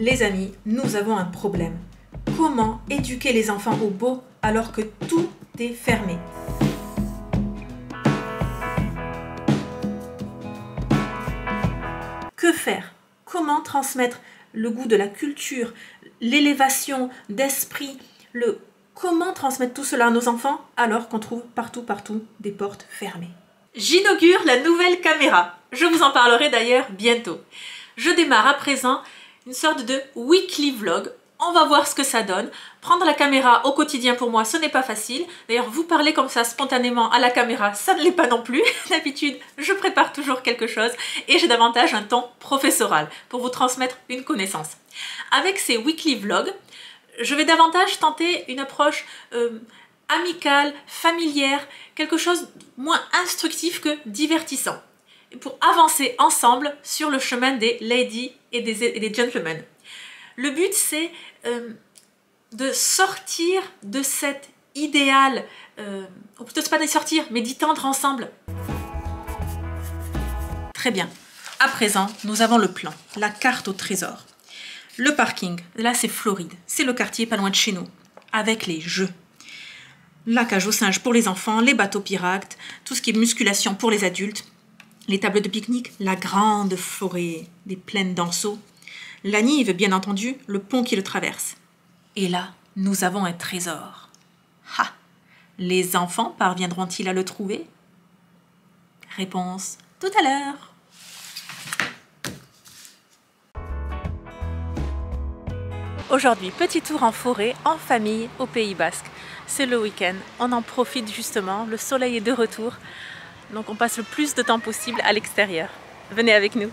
Les amis, nous avons un problème. Comment éduquer les enfants au beau alors que tout est fermé? Que faire? Comment transmettre le goût de la culture, l'élévation d'esprit, le comment transmettre tout cela à nos enfants alors qu'on trouve partout, partout des portes fermées? J'inaugure la nouvelle caméra. Je vous en parlerai d'ailleurs bientôt. Je démarre à présent une sorte de weekly vlog. On va voir ce que ça donne. Prendre la caméra au quotidien pour moi, ce n'est pas facile. D'ailleurs, vous parler comme ça spontanément à la caméra, ça ne l'est pas non plus. D'habitude, je prépare toujours quelque chose et j'ai davantage un temps professoral pour vous transmettre une connaissance. Avec ces weekly vlogs, je vais davantage tenter une approche euh, amicale, familière, quelque chose moins instructif que divertissant, pour avancer ensemble sur le chemin des ladies et des, gentlemen. Le but, c'est euh, de sortir de cet idéal, euh, ou peut-être pas d'y sortir, mais d'y tendre ensemble. Très bien. À présent, nous avons le plan, la carte au trésor. Le parking, là c'est Floride, c'est le quartier pas loin de chez nous, avec les jeux. La cage aux singes pour les enfants, les bateaux pirates, tout ce qui est musculation pour les adultes, les tables de pique-nique, la grande forêt, les plaines d'anceaux, la Nive, bien entendu, le pont qui le traverse. Et là, nous avons un trésor. Ha Les enfants parviendront-ils à le trouver? Réponse tout à l'heure. Aujourd'hui, petit tour en forêt, en famille, au Pays Basque. C'est le week-end, on en profite justement, le soleil est de retour, donc on passe le plus de temps possible à l'extérieur. Venez avec nous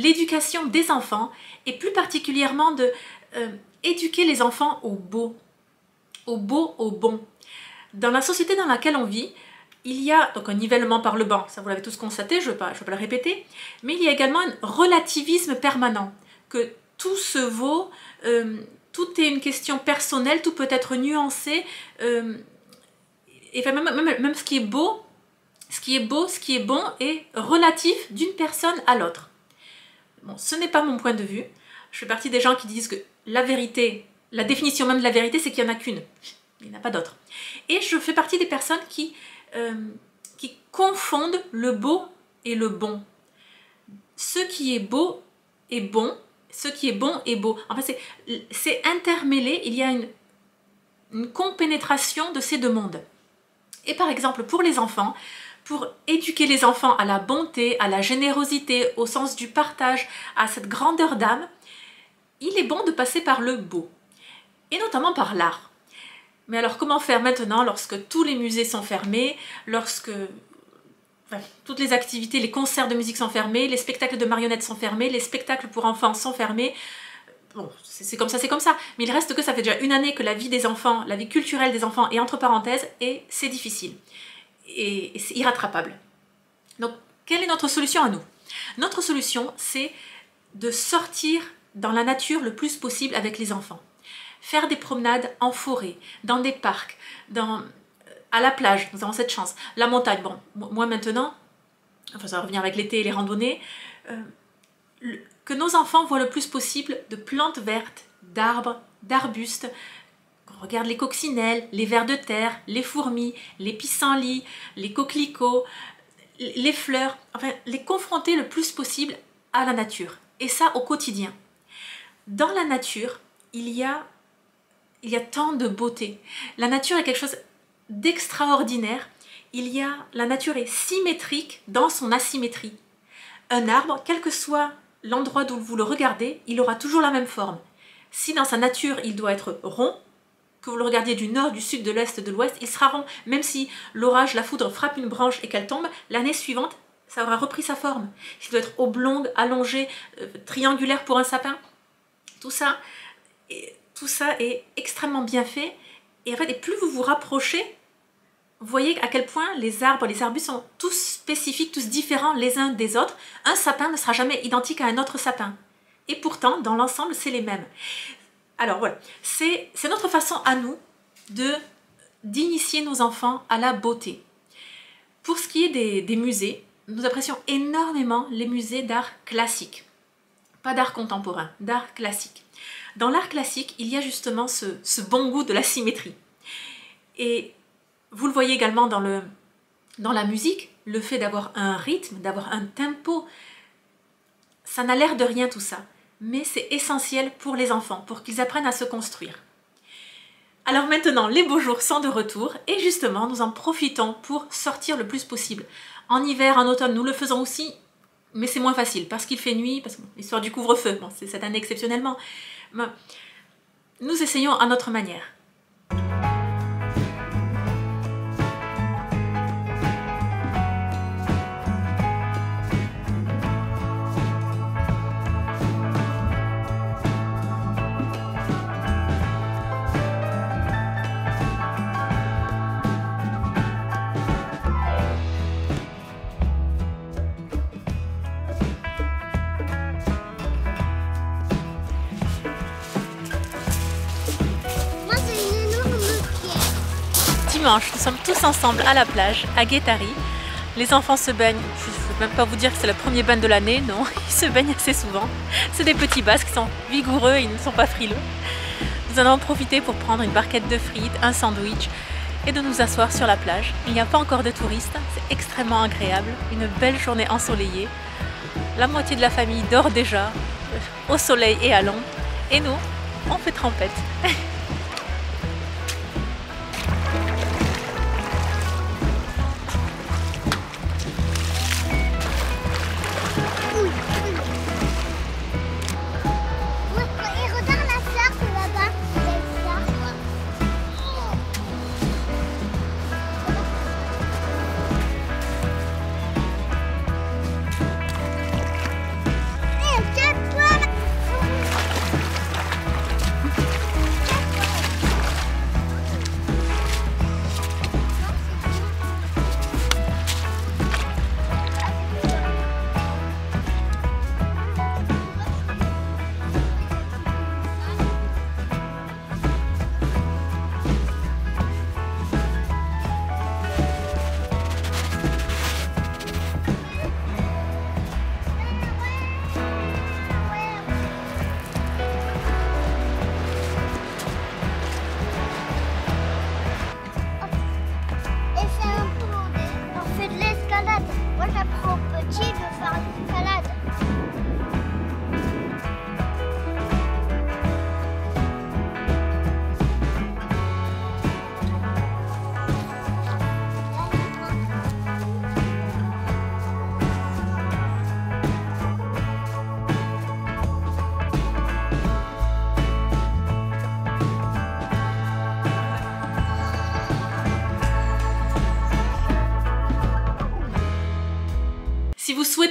l'éducation des enfants et plus particulièrement de euh, éduquer les enfants au beau, au beau, au bon. Dans la société dans laquelle on vit, il y a donc un nivellement par le bas, ça vous l'avez tous constaté, je ne vais, pas, le répéter, mais il y a également un relativisme permanent, que tout se vaut, euh, tout est une question personnelle, tout peut être nuancé, euh, et même, même, même ce qui est beau, ce qui est beau, ce qui est bon est relatif d'une personne à l'autre. Bon, ce n'est pas mon point de vue. Je fais partie des gens qui disent que la vérité, la définition même de la vérité, c'est qu'il n'y en a qu'une. Il n'y en a pas d'autre. Et je fais partie des personnes qui, euh, qui confondent le beau et le bon. Ce qui est beau est bon, ce qui est bon est beau. En fait, c'est intermêlé, il y a une compénétration de ces deux mondes. Et par exemple, pour les enfants, pour éduquer les enfants à la bonté, à la générosité, au sens du partage, à cette grandeur d'âme, il est bon de passer par le beau, et notamment par l'art. Mais alors comment faire maintenant lorsque tous les musées sont fermés, lorsque toutes les activités, les concerts de musique sont fermés, les spectacles de marionnettes sont fermés, les spectacles pour enfants sont fermés? Bon, c'est comme ça, c'est comme ça. Mais il reste que ça fait déjà une année que la vie des enfants, la vie culturelle des enfants est entre parenthèses et c'est difficile et, c'est irrattrapable. Donc, quelle est notre solution à nous? Notre solution, c'est de sortir dans la nature le plus possible avec les enfants. Faire des promenades en forêt, dans des parcs, dans, à la plage, nous avons cette chance. La montagne, bon, moi maintenant, enfin ça va revenir avec l'été et les randonnées, euh, que nos enfants voient le plus possible de plantes vertes, d'arbres, d'arbustes, regarde les coccinelles, les vers de terre, les fourmis, les pissenlits, les coquelicots, les fleurs, enfin les confronter le plus possible à la nature. Et ça au quotidien. Dans la nature, il y a, il y a tant de beauté. La nature est quelque chose d'extraordinaire. Il y a, la nature est symétrique dans son asymétrie. Un arbre, quel que soit l'endroit d'où vous le regardez, il aura toujours la même forme. Si dans sa nature il doit être rond, que vous le regardiez du nord, du sud, de l'est, de l'ouest, il sera rond. Même si l'orage, la foudre frappe une branche et qu'elle tombe, l'année suivante, ça aura repris sa forme. Il doit être oblong, allongé, euh, triangulaire pour un sapin. Tout ça, tout ça est extrêmement bien fait. Et en fait, plus vous vous rapprochez, vous voyez à quel point les arbres, les arbustes sont tous spécifiques, tous différents les uns des autres. Un sapin ne sera jamais identique à un autre sapin. Et pourtant, dans l'ensemble, c'est les mêmes. Alors voilà, c'est notre façon à nous d'initier nos enfants à la beauté. Pour ce qui est des, musées, nous apprécions énormément les musées d'art classique. Pas d'art contemporain, d'art classique. Dans l'art classique, il y a justement ce, bon goût de la symétrie. Et vous le voyez également dans, le, dans la musique, le fait d'avoir un rythme, d'avoir un tempo, ça n'a l'air de rien tout ça, mais c'est essentiel pour les enfants, pour qu'ils apprennent à se construire. Alors maintenant, les beaux jours sont de retour et justement, nous en profitons pour sortir le plus possible. En hiver, en automne, nous le faisons aussi, mais c'est moins facile parce qu'il fait nuit, parce que l'histoire du couvre-feu, c'est cette année exceptionnellement. nous essayons à notre manière. Nous sommes tous ensemble à la plage, à Guétari. Les enfants se baignent, je ne peux même pas vous dire que c'est le premier bain de l'année, non, ils se baignent assez souvent. C'est des petits basques qui sont vigoureux et ils ne sont pas frileux. Nous en avons profité pour prendre une barquette de frites, un sandwich et de nous asseoir sur la plage. Il n'y a pas encore de touristes, c'est extrêmement agréable, une belle journée ensoleillée. La moitié de la famille dort déjà, euh, au soleil et à l'ombre, et nous, on fait trempette.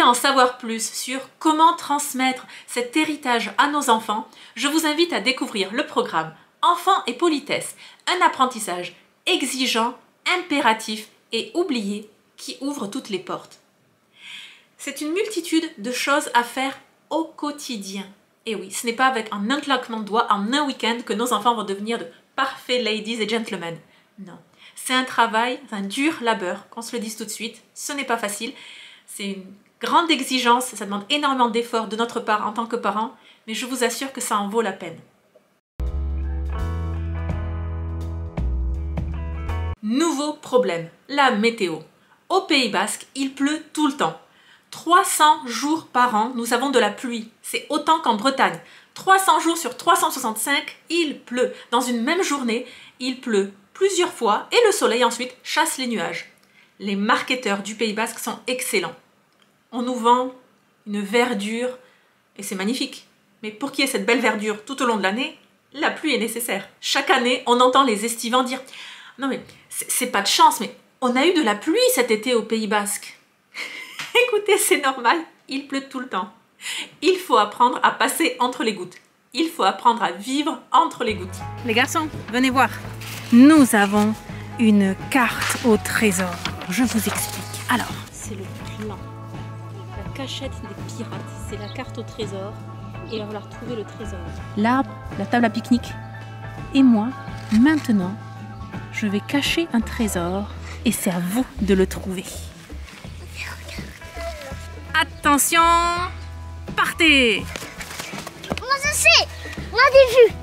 souhaitez en savoir plus sur comment transmettre cet héritage à nos enfants, je vous invite à découvrir le programme Enfants et politesse, un apprentissage exigeant, impératif et oublié qui ouvre toutes les portes. C'est une multitude de choses à faire au quotidien. Et oui, ce n'est pas avec un claquement de doigts en un week-end que nos enfants vont devenir de parfaits ladies et gentlemen. Non. C'est un travail, un dur labeur, qu'on se le dise tout de suite. Ce n'est pas facile. C'est une grande exigence, ça demande énormément d'efforts de notre part en tant que parents, mais je vous assure que ça en vaut la peine. Nouveau problème, la météo. Au Pays Basque, il pleut tout le temps. 300 jours par an, nous avons de la pluie. C'est autant qu'en Bretagne. 300 jours sur 365, il pleut. Dans une même journée, il pleut plusieurs fois et le soleil ensuite chasse les nuages. Les marketeurs du Pays Basque sont excellents. On nous vend une verdure et c'est magnifique. Mais pour qu'il y ait cette belle verdure tout au long de l'année, la pluie est nécessaire. Chaque année, on entend les estivants dire Non, mais c'est pas de chance, mais on a eu de la pluie cet été au Pays Basque. Écoutez, c'est normal, il pleut tout le temps. Il faut apprendre à passer entre les gouttes. Il faut apprendre à vivre entre les gouttes. Les garçons, venez voir. Nous avons une carte au trésor. Je vous explique. Alors, c'est le cachette des pirates. C'est la carte au trésor. Et il va falloir trouver le trésor. L'arbre, la table à pique-nique. Et moi, maintenant, je vais cacher un trésor. Et c'est à vous de le trouver. Attention Partez Moi je sais Moi j'ai vu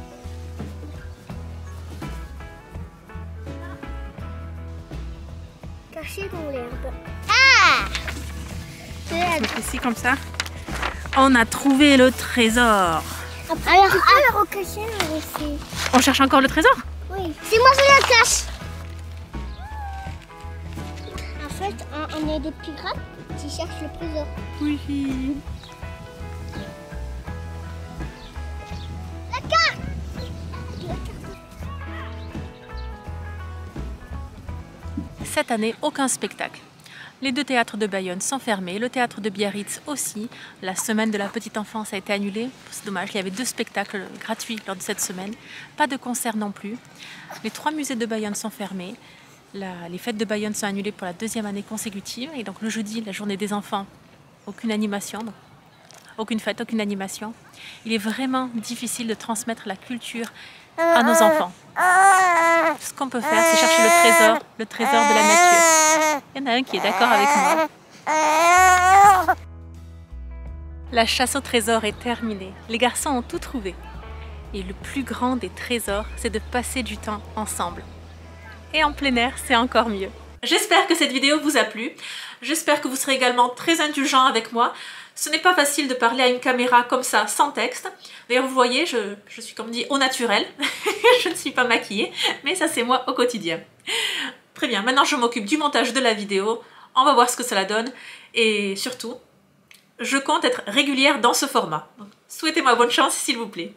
Caché dans l'herbe. Ah Ici comme ça. On a trouvé le trésor. alors, alors on cache. On cherche encore le trésor Oui. C'est moi qui la cache. En fait, on est des pirates qui cherchent le trésor. Oui. La carte Cette année, aucun spectacle. Les deux théâtres de Bayonne sont fermés, le théâtre de Biarritz aussi. La semaine de la petite enfance a été annulée. C'est dommage, il y avait deux spectacles gratuits lors de cette semaine. Pas de concert non plus. Les trois musées de Bayonne sont fermés. Les fêtes de Bayonne sont annulées pour la deuxième année consécutive. Et donc le jeudi, la journée des enfants, aucune animation. aucune fête, aucune animation. Il est vraiment difficile de transmettre la culture à nos enfants. Ce qu'on peut faire, c'est chercher le trésor, le trésor de la nature. Il y en a un qui est d'accord avec moi. La chasse au trésor est terminée. Les garçons ont tout trouvé. Et le plus grand des trésors, c'est de passer du temps ensemble. Et en plein air, c'est encore mieux. J'espère que cette vidéo vous a plu. J'espère que vous serez également très indulgents avec moi. Ce n'est pas facile de parler à une caméra comme ça, sans texte. D'ailleurs, vous voyez, je, suis comme dit au naturel. je ne suis pas maquillée, mais ça c'est moi au quotidien. Très bien, maintenant je m'occupe du montage de la vidéo. On va voir ce que cela donne. Et surtout, je compte être régulière dans ce format. Souhaitez-moi bonne chance, s'il vous plaît.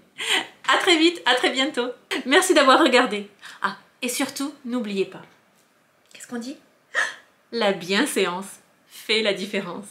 À très vite, à très bientôt. Merci d'avoir regardé. Ah, et surtout, n'oubliez pas. Qu'est-ce qu'on dit? La bienséance fait la différence.